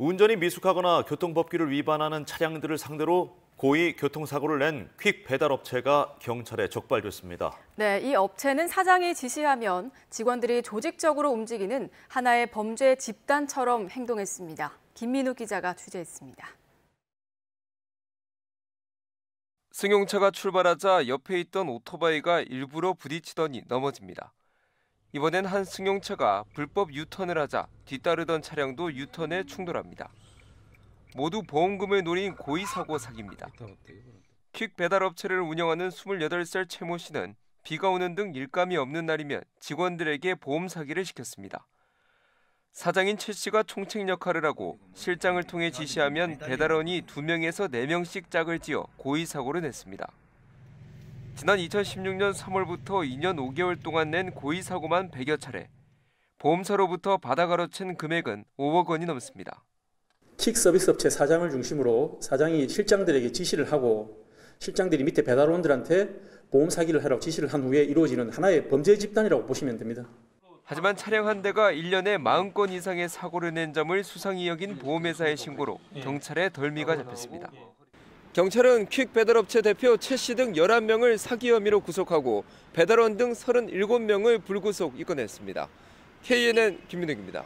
운전이 미숙하거나 교통법규를 위반하는 차량들을 상대로 고의 교통사고를 낸 퀵 배달 업체가 경찰에 적발됐습니다. 네, 이 업체는 사장이 지시하면 직원들이 조직적으로 움직이는 하나의 범죄 집단처럼 행동했습니다. 김민우 기자가 취재했습니다. 승용차가 출발하자 옆에 있던 오토바이가 일부러 부딪히더니 넘어집니다. 이번엔 한 승용차가 불법 유턴을 하자 뒤따르던 차량도 유턴에 충돌합니다. 모두 보험금을 노린 고의 사고 사기입니다. 퀵 배달 업체를 운영하는 28살 최모 씨는 비가 오는 등 일감이 없는 날이면 직원들에게 보험 사기를 시켰습니다. 사장인 최 씨가 총책 역할을 하고 실장을 통해 지시하면 배달원이 2명에서 4명씩 짝을 지어 고의 사고를 냈습니다. 지난 2016년 3월부터 2년 5개월 동안 낸 고의 사고만 100여 차례. 보험사로부터 받아 가로챈 금액은 5억 원이 넘습니다. 킥 서비스 업체 사장을 중심으로 사장이 실장들에게 지시를 하고 실장들이 밑에 배달원들한테 보험 사기를 하라고 지시를 한 후에 이루어지는 하나의 범죄 집단이라고 보시면 됩니다. 하지만 차량 한 대가 1년에 40건 이상의 사고를 낸 점을 수상히 여긴 보험회사의 신고로 경찰에 덜미가 잡혔습니다. 경찰은 퀵 배달업체 대표 최 씨 등 11명을 사기 혐의로 구속하고 배달원 등 37명을 불구속 입건했습니다. KNN 김민욱입니다.